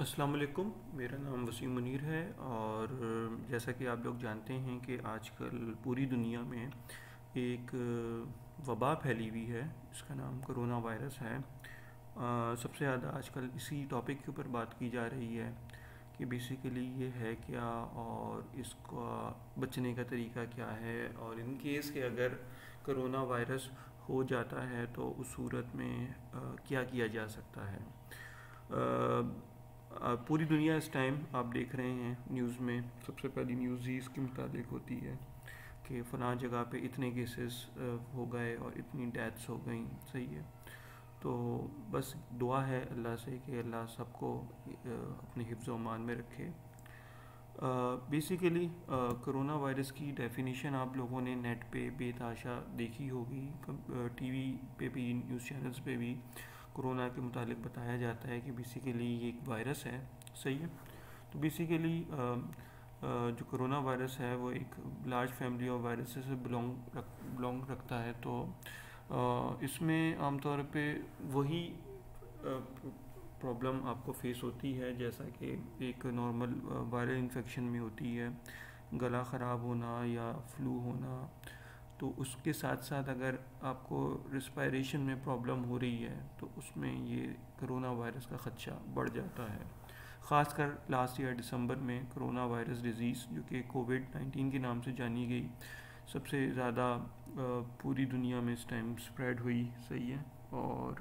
السلام علیکم، میرا نام وسیم منیر ہے اور جیسا کہ آپ لوگ جانتے ہیں کہ آج کل پوری دنیا میں ایک وبا پھیلی ہوئی ہے، اس کا نام کرونا وائرس ہے۔ سب سے زیادہ آج کل اسی ٹاپک کے اوپر بات کی جا رہی ہے کہ بیسیکلی یہ ہے کیا اور اس کا بچنے کا طریقہ کیا ہے۔ اور ان کیس کہ اگر کرونا وائرس ہو جاتا ہے تو اس صورت میں کیا کیا جا سکتا ہے؟ پوری دنیا اس ٹائم آپ دیکھ رہے ہیں نیوز میں، سب سے پہلی نیوز ہی اس کے متعلق ہوتی ہے کہ فلاں جگہ پہ اتنے کیسز ہو گئے اور اتنی ڈیتھس ہو گئیں، صحیح ہے۔ تو بس دعا ہے اللہ سے کہ اللہ سب کو اپنے حفظ و امان میں رکھے۔ بیسیکلی کرونا وائرس کی ڈیفینیشن آپ لوگوں نے نیٹ پہ بے تاشا دیکھی ہوگی ٹی وی پہ بھی نیوز چینلز پہ بھی۔ کرونا کے متعلق بتایا جاتا ہے کہ بیسیکلی یہ ایک وائرس ہے، صحیح ہے؟ تو بیسیکلی جو کرونا وائرس ہے، وہ ایک لارج فیملی آف وائرسز سے بلونگ بلونگ رکھتا ہے۔ تو اس میں عام طور پہ وہی پرابلم آپ کو فیس ہوتی ہے، جیسا کہ ایک نارمل وائرل انفیکشن میں ہوتی ہے۔ گلا خراب ہونا یا فلو ہونا۔ تو اس کے ساتھ ساتھ اگر آپ کو رسپائریشن میں پرابلم ہو رہی ہے، تو اس میں یہ کرونا وائرس کا خدشہ بڑھ جاتا ہے۔ خاص کر لاسٹ ایئر دسمبر میں کرونا وائرس ڈیزیز جو کہ کووڈ نائنٹین کے نام سے جانی گئی۔ سب سے زیادہ پوری دنیا میں اس ٹائم اسپریڈ ہوئی، صحیح ہے۔ اور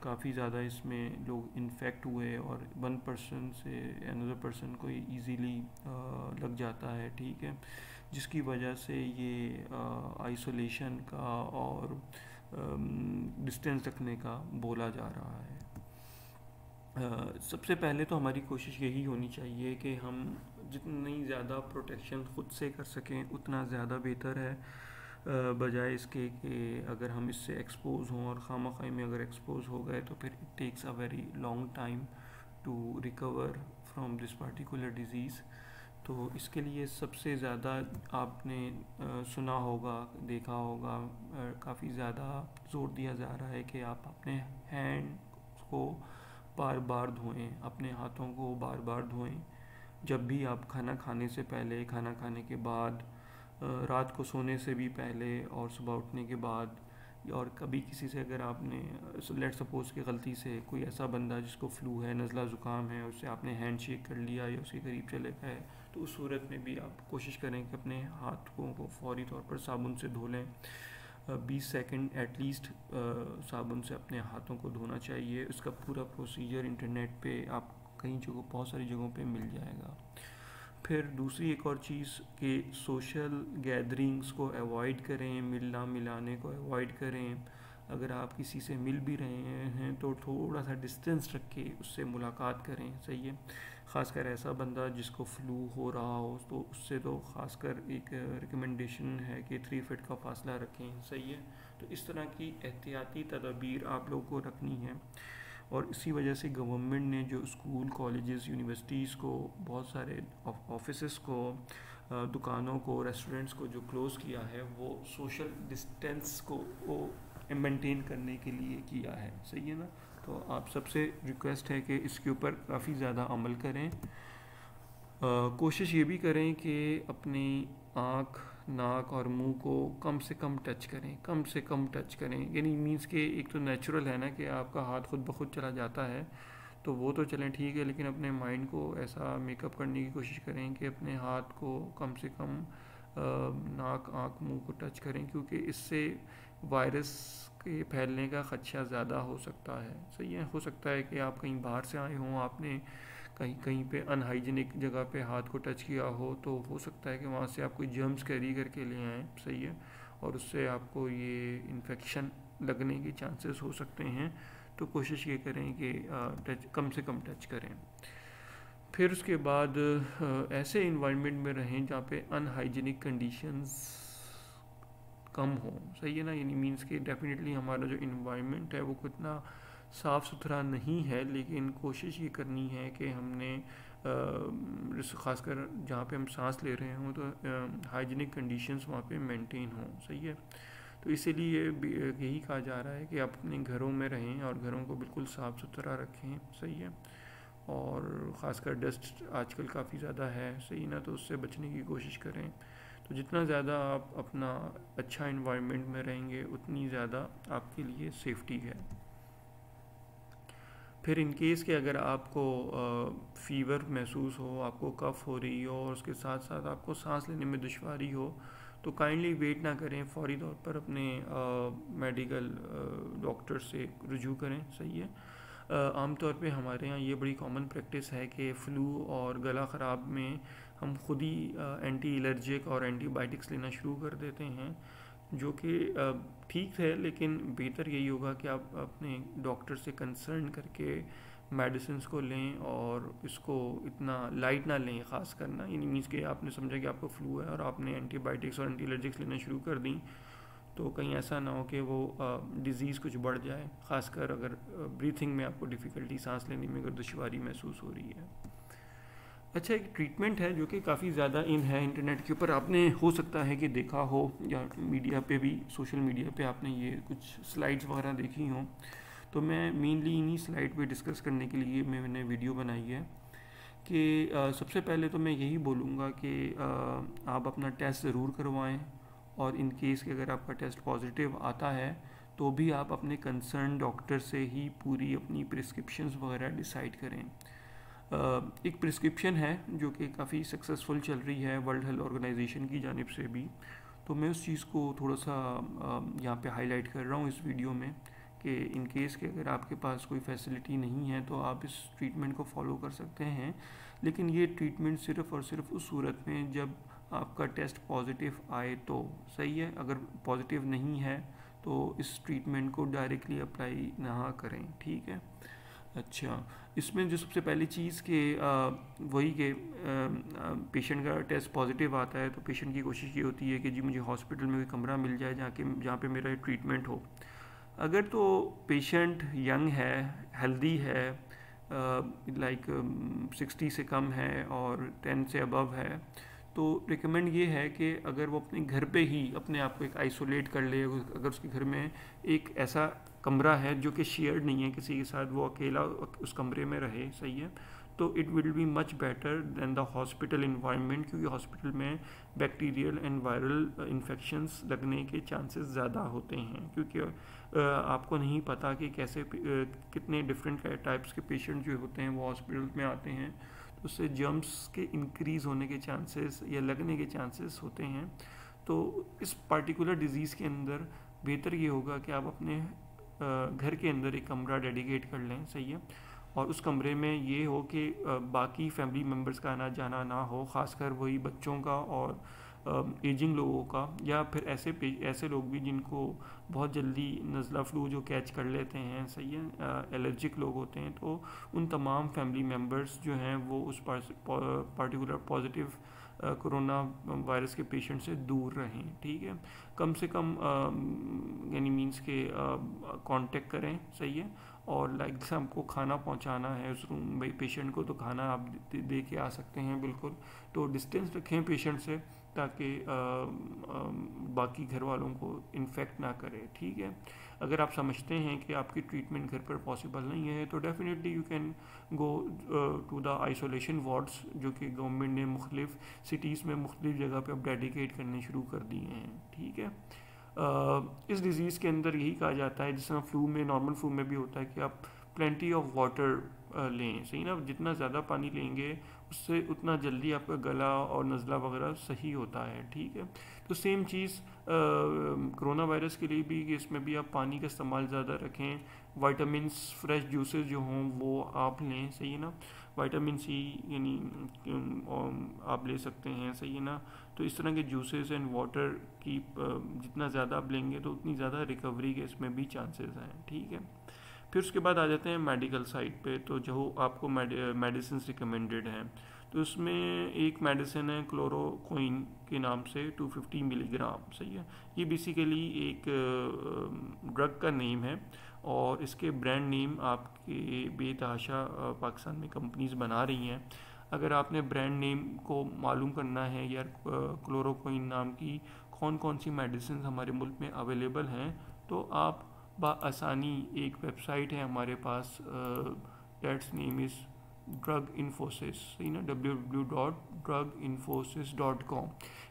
کافی زیادہ اس میں لوگ انفیکٹ ہوئے اور ون پرسن سے اندر پرسن کو ایزیلی لگ جاتا ہے، ٹھیک ہے۔ جس کی وجہ سے یہ آئسولیشن کا اور ڈسٹینس رکھنے کا بولا جا رہا ہے۔ سب سے پہلے تو ہماری کوشش یہی ہونی چاہیے کہ ہم جتنی زیادہ پروٹیکشن خود سے کر سکیں، اتنا زیادہ بہتر ہے۔ بجائے اس کے کہ اگر ہم اس سے ایکسپوز ہوں اور خامہ خواہ میں اگر ایکسپوز ہو گئے تو پھر it takes a very long time to recover from this particular disease تو اس کے لیے سب سے زیادہ آپ نے سنا ہوگا، دیکھا ہوگا کافی زیادہ زور دیا جا رہا ہے کہ آپ اپنے ہینڈ کو بار بار دھوئیں، اپنے ہاتھوں کو بار بار دھوئیں۔ جب بھی آپ کھانا کھانے سے پہلے، کھانا کھانے کے بعد رات کو سونے سے بھی پہلے اور صبح اٹھنے کے بعد، اور کبھی کسی سے اگر آپ نے لیٹ سپوز کی غلطی سے کوئی ایسا بندہ جس کو فلو ہے، نزلہ زکام ہے، اس سے آپ نے ہینڈ شیک کر لیا یا اس کے قریب چلے گئے تو اس صورت میں بھی آپ کوشش کریں کہ اپنے ہاتھوں کو فوری طور پر صابن سے دھو لیں۔ بیس سیکنڈ ایٹ لیسٹ صابن سے اپنے ہاتھوں کو دھونا چاہیے۔ اس کا پورا پروسیجر انٹرنیٹ پہ آپ کئی جگہوں بہت ساری جگہوں پہ مل جائے گا۔ پھر دوسری ایک اور چیز کہ سوشل گیدرنگس کو ایوائڈ کریں، ملنا ملانے کو ایوائڈ کریں۔ اگر آپ کسی سے مل بھی رہے ہیں تو تھوڑا سا ڈسٹینس رکھ کے اس سے ملاقات کریں، صحیح ہے؟ خاص کر ایسا بندہ جس کو فلو ہو رہا ہو، تو اس سے تو خاص کر ایک ریکمنڈیشن ہے کہ تھری فٹ کا فاصلہ رکھیں، صحیح ہے؟ تو اس طرح کی احتیاطی تدابیر آپ لوگوں کو رکھنی ہے اور اسی وجہ سے گورنمنٹ نے جو اسکول کالجز یونیورسٹیز کو، بہت سارے آفیسز کو دکانوں کو ریسٹورنٹس کو جو کلوز کیا ہے، وہ سوشل ڈسٹینس کو مینٹین کرنے کے لیے کیا ہے۔ صحیح ہے نا؟ تو آپ سب سے ریکویسٹ ہے کہ اس کے اوپر کافی زیادہ عمل کریں۔ کوشش یہ بھی کریں کہ اپنی آنکھ، ناک اور منہ کو کم سے کم ٹچ کریں، کم سے کم ٹچ کریں۔ یعنی مینس کہ ایک تو نیچرل ہے نا کہ آپ کا ہاتھ خود بخود چلا جاتا ہے، تو وہ تو چلیں ٹھیک ہے، لیکن اپنے مائنڈ کو ایسا میک اپ کرنے کی کوشش کریں کہ اپنے ہاتھ کو کم سے کم ناک، آنکھ، منہ کو ٹچ کریں۔ کیونکہ اس سے وائرس کے پھیلنے کا خدشہ زیادہ ہو سکتا ہے۔ صحیح ہے، ہو سکتا ہے کہ آپ کہیں باہر سے آئے ہوں، آپ نے کہیں کہیں پہ ان ہائیجینک جگہ پہ ہاتھ کو ٹچ کیا ہو، تو ہو سکتا ہے کہ وہاں سے آپ کوئی جرمز کیری کر کے لے آئیں۔ صحیح ہے، اور اس سے آپ کو یہ انفیکشن لگنے کے چانسز ہو سکتے ہیں۔ تو کوشش یہ کریں کہ ٹچ کم سے کم ٹچ کریں۔ پھر اس کے بعد ایسے انوائرمنٹ میں رہیں جہاں پہ ان ہائیجینک کنڈیشنز کم ہوں۔ صحیح ہے نا یعنی مینس کہ ڈیفینیٹلی ہمارا جو انوائرمنٹ ہے وہ کتنا صاف ستھرا نہیں ہے، لیکن کوشش یہ کرنی ہے کہ ہم نے خاص کر جہاں پہ ہم سانس لے رہے ہوں، تو ہائیجینک کنڈیشنز وہاں پہ مینٹین ہوں۔ صحیح ہے۔ تو اسی لیے یہی کہا جا رہا ہے کہ آپ اپنے گھروں میں رہیں اور گھروں کو بالکل صاف ستھرا رکھیں۔ صحیح ہے۔ اور خاص کر ڈسٹ آج کل کافی زیادہ ہے۔ صحیح نا، تو اس سے بچنے کی کوشش کریں۔ تو جتنا زیادہ آپ اپنا اچھا انوائرمنٹ میں رہیں گے، اتنی زیادہ آپ کے لیے سیفٹی ہے۔ پھر ان کیس کہ اگر آپ کو فیور محسوس ہو، آپ کو کف ہو رہی ہو اور اس کے ساتھ ساتھ آپ کو سانس لینے میں دشواری ہو، تو کائنڈلی ویٹ نہ کریں، فوری طور پر اپنے میڈیکل ڈاکٹر سے رجوع کریں، صحیح ہے۔ عام طور پہ ہمارے یہاں یہ بڑی کامن پریکٹس ہے کہ فلو اور گلا خراب میں ہم خود ہی اینٹی الرجک اور اینٹی بائیٹکس لینا شروع کر دیتے ہیں، جو کہ ٹھیک ہے، لیکن بہتر یہی ہوگا کہ آپ اپنے ڈاکٹر سے کنسرن کر کے میڈیسنس کو لیں اور اس کو اتنا لائٹ نہ لیں، خاص کرنا یعنی مینس کہ آپ نے سمجھا کہ آپ کو فلو ہے اور آپ نے اینٹی بائیوٹکس اور اینٹی الرجکس لینا شروع کر دیں، تو کہیں ایسا نہ ہو کہ وہ ڈیزیز کچھ بڑھ جائے، خاص کر اگر بریتھنگ میں آپ کو ڈیفیکلٹی سانس لینے میں اگر دشواری محسوس ہو رہی ہے۔ اچھا ایک ٹریٹمنٹ ہے جو کہ کافی زیادہ ان ہے انٹرنیٹ کے اوپر۔ آپ نے ہو سکتا ہے کہ دیکھا ہو یا میڈیا پہ بھی سوشل میڈیا پہ آپ نے یہ کچھ سلائڈس وغیرہ دیکھی ہوں۔ تو میں مینلی انہی سلائڈ پہ ڈسکس کرنے کے لیے میں نے ویڈیو بنائی ہے کہ سب سے پہلے تو میں یہی بولوں گا کہ آپ اپنا ٹیسٹ ضرور کروائیں۔ اور ان کیس کہ اگر آپ کا ٹیسٹ پازیٹیو آتا ہے، تو بھی آپ اپنے کنسرن ڈاکٹر سے ہی پوری اپنی پرسکرپشنز وغیرہ ڈیسائیڈ کریں۔ ایک پرسکرپشن ہے جو کہ کافی سکسیزفل چل رہی ہے ورلڈ ہیلتھ آرگنائزیشن کی جانب سے بھی۔ تو میں اس چیز کو تھوڑا سا یہاں پہ ہائی لائٹ کر رہا ہوں اس ویڈیو میں کہ ان کیس کہ اگر آپ کے پاس کوئی فیسلٹی نہیں ہے تو آپ اس ٹریٹمنٹ کو فالو کر سکتے ہیں۔ لیکن یہ ٹریٹمنٹ صرف اور صرف اس صورت میں جب آپ کا ٹیسٹ پازیٹیو آئے تو صحیح ہے۔ اگر پازیٹیو نہیں ہے تو اس ٹریٹمنٹ کو ڈائریکٹلی اپلائی نہ کریں، ٹھیک ہے؟ اچھا۔ اس میں جو سب سے پہلی چیز کہ وہی کہ پیشنٹ کا ٹیسٹ پازیٹیو آتا ہے تو پیشنٹ کی کوشش یہ ہوتی ہے کہ جی مجھے ہاسپٹل میں کوئی کمرہ مل جائے جہاں کہ، جہاں پہ میرا ٹریٹمنٹ ہو۔ اگر تو پیشنٹ ینگ ہے ہیلدی ہے لائک سکسٹی سے کم ہے اور ٹین سے ابو ہے، تو ریکمینڈ یہ ہے کہ اگر وہ اپنے گھر پہ ہی اپنے آپ کو ایک آئسولیٹ کر لے۔ اگر اس کے گھر میں ایک ایسا کمرہ ہے جو کہ شیئرڈ نہیں ہے کسی کے ساتھ، وہ اکیلا اس کمرے میں رہے، صحیح ہے۔ تو it will be much better than the hospital environment کیونکہ ہاسپٹل میں بیکٹیریل اینڈ وائرل انفیکشنس لگنے کے چانسز زیادہ ہوتے ہیں۔ کیونکہ uh, آپ کو نہیں پتہ کہ کیسے uh, کتنے ڈفرینٹ ٹائپس کے پیشنٹ جو ہوتے ہیں وہ ہاسپٹل میں آتے ہیں۔ تو اس سے جرمس کے انکریز ہونے کے چانسز یا لگنے کے چانسز ہوتے ہیں۔ تو اس پارٹیکولر ڈیزیز کے اندر بہتر یہ ہوگا کہ آپ اپنے گھر کے اندر ایک کمرہ ڈیڈیکیٹ کر لیں، صحیح ہے۔ اور اس کمرے میں یہ ہو کہ باقی فیملی ممبرس کا آنا جانا نہ ہو، خاص کر وہی بچوں کا اور ایجنگ لوگوں کا، یا پھر ایسے ایسے لوگ بھی جن کو بہت جلدی نزلہ فلو جو کیچ کر لیتے ہیں، صحیح ہے الرجک لوگ ہوتے ہیں، تو ان تمام فیملی ممبرس جو ہیں وہ اس پارٹیکولر پازیٹیو کرونا وائرس کے پیشنٹ سے دور رہیں، ٹھیک ہے؟ کم سے کم یعنی مینس کے کانٹیکٹ کریں، صحیح ہے؟ اور لائک جیسے ہم کو کھانا پہنچانا ہے اس روم بھائی پیشنٹ کو تو کھانا آپ دے کے آ سکتے ہیں، بالکل۔ تو ڈسٹینس رکھیں پیشنٹ سے۔ تاکہ باقی گھر والوں کو انفیکٹ نہ کرے، ٹھیک ہے؟ اگر آپ سمجھتے ہیں کہ آپ کی ٹریٹمنٹ گھر پر پاسبل نہیں ہے، تو definitely you can go to the isolation wards جو کہ گورنمنٹ نے مختلف سٹیز میں مختلف جگہ پہ اب ڈیڈیکیٹ کرنے شروع کر دیے ہیں، ٹھیک ہے؟ اس ڈیزیز کے اندر یہی کہا جاتا ہے، جس طرح فلو میں نارمل فلو میں بھی ہوتا ہے کہ آپ پلینٹی آف واٹر لیں، صحیح نا؟ جتنا زیادہ پانی لیں گے سے اتنا جلدی آپ کا گلا اور نزلہ وغیرہ صحیح ہوتا ہے، ٹھیک ہے؟ تو سیم چیز کرونا وائرس کے لیے بھی کہ اس میں بھی آپ پانی کا استعمال زیادہ رکھیں۔ وائٹامنس فریش جوسز جو ہوں وہ آپ لیں، صحیح ہے نا؟ وائٹامن سی یعنی آپ لے سکتے ہیں، صحیح ہے نا؟ تو اس طرح کے جوسز اینڈ واٹر کی جتنا زیادہ آپ لیں گے تو اتنی زیادہ ریکوری کے اس میں بھی چانسز ہیں، ٹھیک ہے؟ پھر اس کے بعد آ جاتے ہیں میڈیکل سائٹ پہ، تو جو آپ کو میڈیسنس ریکمینڈیڈ ہیں۔ تو اس میں ایک میڈیسن ہے کلوروکوئن کے نام سے ٹو ففٹی ملی گرام صحیح ہے؟ یہ بیسیکلی ایک ڈرگ کا نیم ہے۔ اور اس کے برانڈ نیم آپ کے بے تحاشا پاکستان میں کمپنیز بنا رہی ہیں۔ اگر آپ نے برانڈ نیم کو معلوم کرنا ہے یا کلوروکوئن نام کی کون کون سی میڈیسنز ہمارے ملک میں اویلیبل ہیں، تو آپ با آسانی ایک ویب سائٹ ہے ہمارے پاس that's name is drug infosys, صحیح نا؟ W W dot drug infosys dot com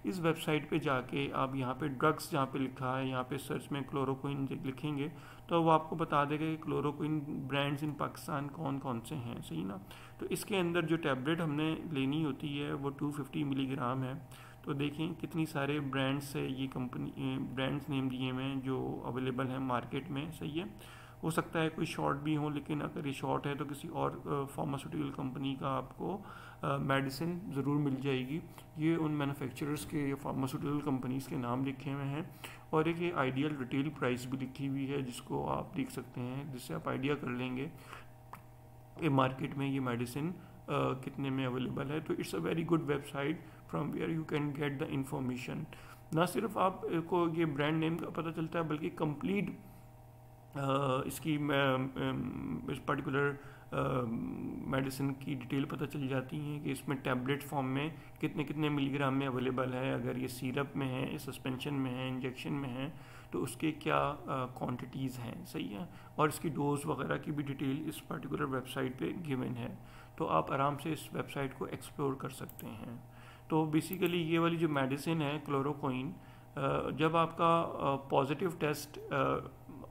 اس ویب سائٹ پہ جا کے آپ یہاں پہ ڈرگس جہاں پہ لکھا ہے، یہاں پہ سرچ میں کلوروکوئن لکھیں گے تو وہ آپ کو بتا دے گا کہ کلوروکوئن برانڈز ان پاکستان کون کون سے ہیں، صحیح نا؟ تو اس کے اندر جو ٹیبلٹ ہم نے لینی ہوتی ہے وہ ٹو ففٹی ملی گرام ہے۔ تو دیکھیں کتنی سارے برانڈس سے یہ کمپنی برانڈس نیم دیے ہوئے ہیں جو اویلیبل ہیں مارکیٹ میں، صحیح ہے؟ ہو سکتا ہے کوئی شارٹ بھی ہوں، لیکن اگر یہ شارٹ ہے تو کسی اور فارماسوٹیکل کمپنی کا آپ کو میڈیسن ضرور مل جائے گی۔ یہ ان مینوفیکچررس کے، یا فارماسوٹیکل کمپنیز کے نام لکھے ہوئے ہیں۔ اور ایک یہ آئیڈیل ریٹیل پرائس بھی لکھی ہوئی ہے، جس کو آپ دیکھ سکتے ہیں، جس سے آپ آئیڈیا کر لیں گے۔ کہ مارکیٹ میں یہ میڈیسن کتنے میں اویلیبل ہے؟ تو it's a very good website from where you can get the information نہ صرف آپ کو یہ برانڈ نیم کا پتہ چلتا ہے، بلکہ کمپلیٹ اس کی اس پرٹیکولر میڈیسن کی ڈیٹیل پتہ چل جاتی ہیں کہ اس میں ٹیبلٹ فارم میں کتنے کتنے ملی گرام میں اویلیبل ہے۔ اگر یہ سیرپ میں ہے سسپینشن میں ہے انجیکشن میں ہے، تو اس کے کیا کوانٹیٹیز ہیں؟ صحیح ہے؟ اور اس کی ڈوز وغیرہ کی بھی ڈیٹیل اس پرٹیکولر ویب سائٹ پہ گیون ہے۔ تو آپ آرام سے اس ویب سائٹ کو ایکسپلور کر سکتے ہیں۔ تو بیسیکلی یہ والی جو میڈیسن ہے کلوروکوئن جب آپ کا پازیٹیو ٹیسٹ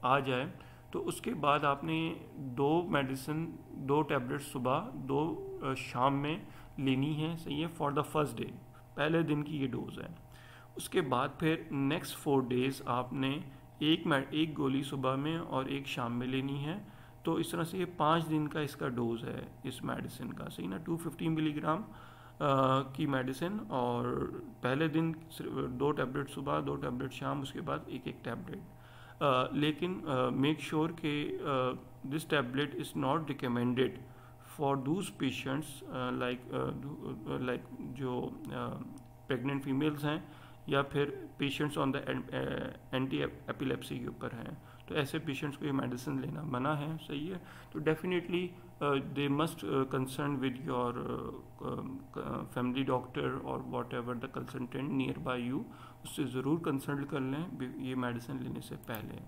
آ جائے، تو اس کے بعد آپ نے دو میڈیسن دو ٹیبلٹ صبح، دو شام میں لینی ہے صحیح ہے فار دا فسٹ ڈے پہلے دن کی یہ ڈوز ہے۔ اس کے بعد پھر نیکسٹ فور ڈیز آپ نے ایک ایک گولی صبح میں اور ایک شام میں لینی ہے۔ تو اس طرح سے یہ پانچ دن کا اس کا ڈوز ہے اس میڈیسن کا۔ صحیح نا؟ ٹو ففٹی ملی گرام کی میڈیسن اور پہلے دن دو ٹیبلٹ صبح، دو ٹیبلٹ شام، اس کے بعد ایک ایک ٹیبلٹ لیکن میک شیور کہ this tablet is not recommended for those patients like like جو پریگننٹ فیمیلز ہیں یا پھر patients on the anti epilepsy کے اوپر ہیں۔ تو ایسے پیشنٹس کو یہ میڈیسن لینا منع ہے، صحیح ہے۔ تو definitely they must concern with your family doctor اور whatever the consultant nearby you اس سے ضرور کنسلٹ کر لیں یہ میڈیسن لینے سے پہلے۔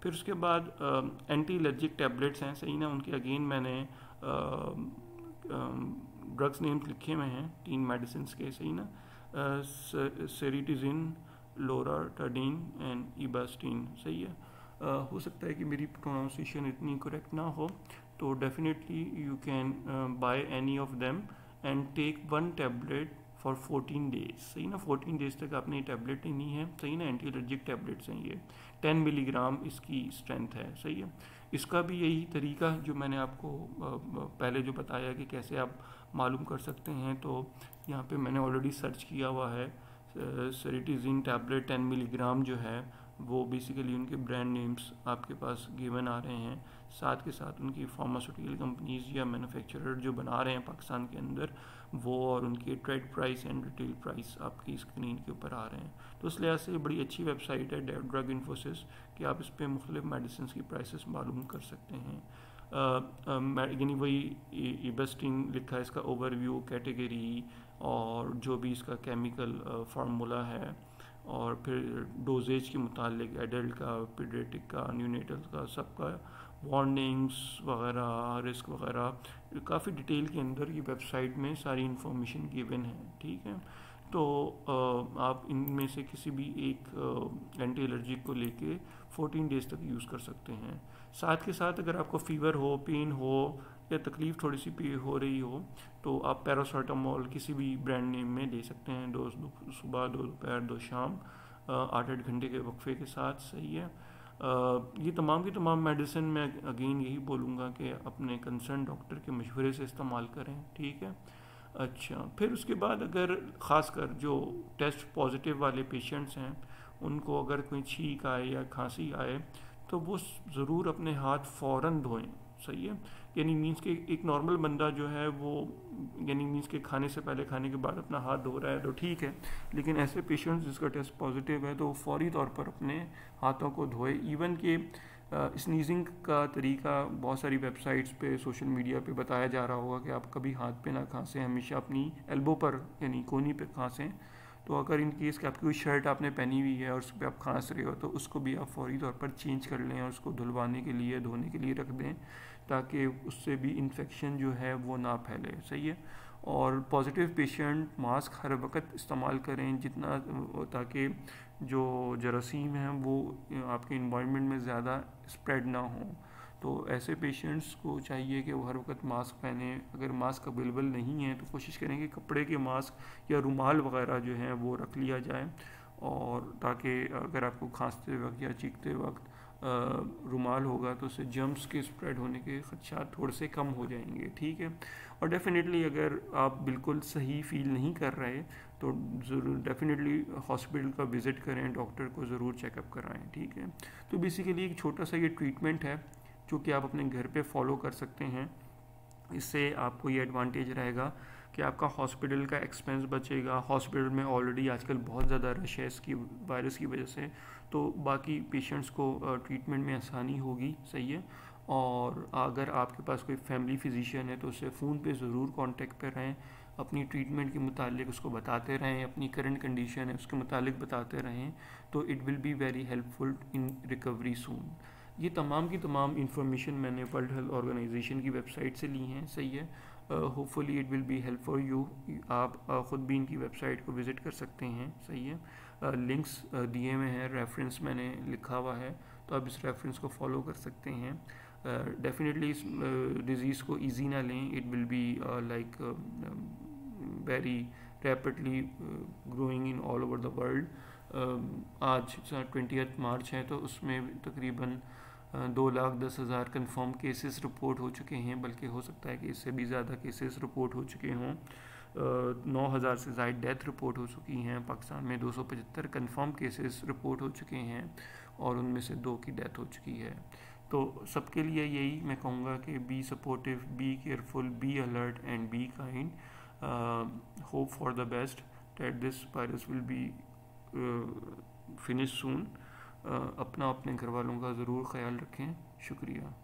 پھر اس کے بعد اینٹی الرجک ٹیبلٹس ہیں، صحیح نا؟ ان کے اگین میں نے um, um, ڈرگس نیمس لکھے ہوئے ہیں، تین میڈیسنس کے، صحیح نا؟ سیریٹیزن لورا ٹرڈین اینڈ ایباسٹین صحیح ہے؟ ہو سکتا ہے کہ میری پروناؤنسیشن اتنی کریکٹ نہ ہو، تو definitely you can buy any of them and take one tablet for fourteen days صحیح نا؟ فورٹین ڈیز تک آپ نے یہ ٹیبلیٹ لینی ہے، صحیح نا؟ اینٹی الرجک ٹیبلیٹس ہیں یہ۔ ٹین ملی گرام اس کی اسٹرینتھ ہے، صحیح ہے؟ اس کا بھی یہی طریقہ جو میں نے آپ کو پہلے جو بتایا کہ کیسے آپ معلوم کر سکتے ہیں، تو یہاں پہ میں نے آلریڈی سرچ کیا ہوا ہے cetirizine tablet ten milligram جو ہے وہ بیسیکلی ان کے برانڈ نیمز آپ کے پاس گیون آ رہے ہیں۔ ساتھ کے ساتھ ان کی فارماسوٹیکل کمپنیز یا مینوفیکچرر جو بنا رہے ہیں پاکستان کے اندر، وہ اور ان کے trade price and retail price آپ کی اسکرین کے اوپر آ رہے ہیں۔ تو اس لحاظ سے بڑی اچھی ویب سائٹ ہے ڈرگ انفوسس کہ آپ اس پہ مختلف میڈیسنس کی پرائسز معلوم کر سکتے ہیں۔ یعنی وہی ایبسٹنگ لکھا ہے اس کا اوور ویو کیٹیگری اور جو بھی اس کا کیمیکل فارمولا ہے۔ اور پھر ڈوزیج کے متعلق ایڈلٹ کا پیڈریٹک کا نیونیٹل کا سب کا وارننگس وغیرہ رسک وغیرہ کافی ڈیٹیل کے اندر یہ ویب سائٹ میں ساری انفارمیشن گیون ہے ٹھیک ہے؟ تو آپ ان میں سے کسی بھی ایک اینٹی الرجک کو لے کے فورٹین ڈیز تک یوز کر سکتے ہیں۔ ساتھ کے ساتھ اگر آپ کو فیور ہو پین ہو یا تکلیف تھوڑی سی پی ہو رہی ہو، تو آپ پیراسیٹامول کسی بھی برانڈ نیم میں لے سکتے ہیں۔ دو صبح، دو دوپہر، دو شام، آٹھ آٹھ گھنٹے کے وقفے کے ساتھ، صحیح ہے۔ یہ تمام کی تمام میڈیسن میں اگین یہی بولوں گا کہ اپنے کنسرن ڈاکٹر کے مشورے سے استعمال کریں، ٹھیک ہے۔ اچھا پھر اس کے بعد اگر خاص کر جو ٹیسٹ پازیٹیو والے پیشنٹس ہیں، ان کو اگر کوئی چھینک آئے یا کھانسی آئے، تو وہ ضرور اپنے ہاتھ فوراً دھوئیں، صحیح ہے۔ یعنی مینس کہ ایک نارمل بندہ جو ہے وہ یعنی مینس کہ کھانے سے پہلے کھانے کے بعد اپنا ہاتھ دھو رہا ہے تو ٹھیک ہے، لیکن ایسے پیشنٹس جس کا ٹیسٹ پازیٹیو ہے تو وہ فوری طور پر اپنے ہاتھوں کو دھوئے۔ ایون کہ اسنیزنگ کا طریقہ بہت ساری ویب سائٹس پہ سوشل میڈیا پہ بتایا جا رہا ہوگا کہ آپ کبھی ہاتھ پہ نہ کھانسیں، ہمیشہ اپنی ایلبو پر یعنی کونی پہ کھانسیں۔ تو اگر ان کیس کہ آپ کی کوئی شرٹ آپ نے پہنی ہوئی ہے اور اس پہ آپ کھانس رہے ہو تو اس کو بھی آپ فوری طور پر چینج کر لیں اور اس کو دھلوانے کے لیے، دھونے کے لیے رکھ دیں۔ تاکہ اس سے بھی انفیکشن جو ہے وہ نہ پھیلے، صحیح ہے؟ اور پازیٹیو پیشنٹ ماسک ہر وقت استعمال کریں جتنا، تاکہ جو جراثیم ہیں وہ آپ کے انوائرمنٹ میں زیادہ اسپریڈ نہ ہوں۔ تو ایسے پیشنٹس کو چاہیے کہ وہ ہر وقت ماسک پہنیں۔ اگر ماسک اویلیبل نہیں ہے تو کوشش کریں کہ کپڑے کے ماسک یا رومال وغیرہ جو ہیں وہ رکھ لیا جائے اور تاکہ اگر آپ کو کھانستے وقت یا چیختے وقت رومال ہوگا تو اس سے جمس کے اسپریڈ ہونے کے خدشات تھوڑے سے کم ہو جائیں گے، ٹھیک ہے؟ اور ڈیفینیٹلی اگر آپ بالکل صحیح فیل نہیں کر رہے تو ضرور ڈیفینیٹلی ہاسپٹل کا وزٹ کریں ڈاکٹر کو ضرور چیک اپ کرائیں، ٹھیک ہے؟ تو بیسیکلی ایک چھوٹا سا یہ ٹریٹمنٹ ہے جو کہ آپ اپنے گھر پہ فالو کر سکتے ہیں، اس سے آپ کو یہ ایڈوانٹیج رہے گا کہ آپ کا ہاسپٹل کا ایکسپینس بچے گا۔ ہاسپٹل میں آلریڈی آج کل بہت زیادہ رش ہے اس کی وائرس کی وجہ سے۔ تو باقی پیشنٹس کو ٹریٹمنٹ میں آسانی ہوگی، صحیح ہے۔ اور اگر آپ کے پاس کوئی فیملی فزیشین ہے تو اسے فون پہ ضرور کانٹیکٹ پہ رہیں۔ اپنی ٹریٹمنٹ کے متعلق اس کو بتاتے رہیں۔ اپنی کرنٹ کنڈیشن ہے اس کے متعلق بتاتے رہیں۔ تو it will be very helpful in recovery soon یہ تمام کی تمام انفارمیشن میں نے ورلڈ ہیلتھ آرگنائزیشن کی ویب سائٹ سے لی ہیں، صحیح ہے۔ Hopefully it will be help for you آپ خود بھی ان کی ویب سائٹ کو وزٹ کر سکتے ہیں صحیح ہے لنکس دیے ہوئے ہیں ریفرنس میں نے لکھا ہوا ہے تو آپ اس ریفرنس کو فالو کر سکتے ہیں ڈیفینیٹلی اس ڈیزیز کو ایزی نہ لیں it will be like very rapidly growing in all over the world آج ٹوینٹیتھ مارچ ہے تو اس میں تقریباً دو لاکھ دس ہزار کنفرم کیسز رپورٹ ہو چکے ہیں، بلکہ ہو سکتا ہے کہ اس سے بھی زیادہ کیسز رپورٹ ہو چکے ہوں۔ نو ہزار سے زائد ڈیتھ رپورٹ ہو چکی ہیں۔ پاکستان میں دو سو پچہتر کنفرم کیسز رپورٹ ہو چکے ہیں اور ان میں سے دو کی ڈیتھ ہو چکی ہے۔ تو سب کے لیے یہی میں کہوں گا کہ be supportive, be careful, be alert and be kind. Hope for the best that this virus will be finish soon. اپنا اپنے گھر والوں کا ضرور خیال رکھیں۔ شکریہ۔